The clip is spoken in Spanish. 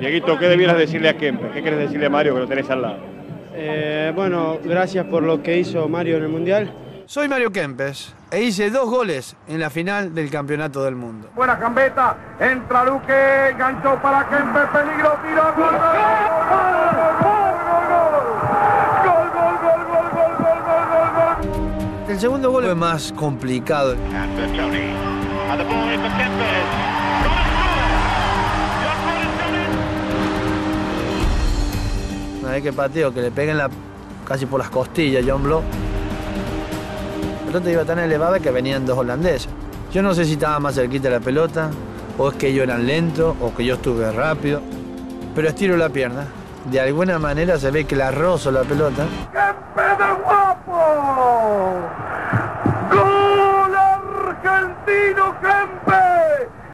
Dieguito, ¿qué debieras decirle a Kempe? ¿Qué quieres decirle a Mario que lo tenés al lado? Bueno, gracias por lo que hizo Mario en el Mundial. Soy Mario Kempes e hice dos goles en la final del Campeonato del Mundo. Buena gambeta, entra Luque, enganchó para Kempes, peligro, tiro, gol, gol, gol, gol, gol, gol, gol, gol, gol, gol. El segundo gol fue más complicado. And Tony. And the ball. Una vez que pateo, que le peguen la, casi por las costillas John Blow. La pelota iba tan elevada que venían dos holandeses. Yo no sé si estaba más cerquita la pelota, o es que ellos eran lentos, o que yo estuve rápido. Pero estiro la pierna. De alguna manera se ve que la rozo la pelota. ¡Kempe de guapo! ¡Gol argentino Kempe!